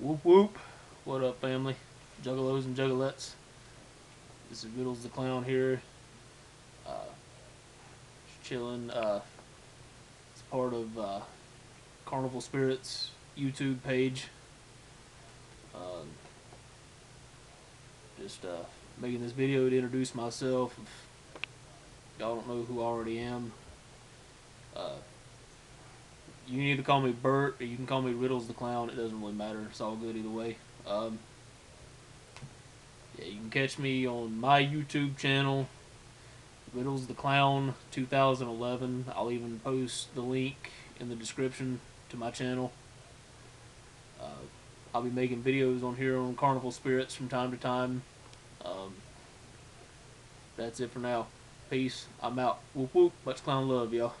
Whoop whoop. What up, family? Juggalos and juggalettes. This is Riddles the Clown here. Uh, chilling. Uh, it's part of uh, Carnival Spirits YouTube page. Um, just uh, making this video to introduce myself. If y'all don't know who I already am, uh, you can either call me Bert or you can call me Riddles the Clown. It doesn't really matter. It's all good either way. Um, yeah, you can catch me on my YouTube channel, Riddles the Clown 2011. I'll even post the link in the description to my channel. Uh, I'll be making videos on here on Carnival Spirits from time to time. Um, that's it for now. Peace. I'm out. Whoop whoop. Much clown love, y'all.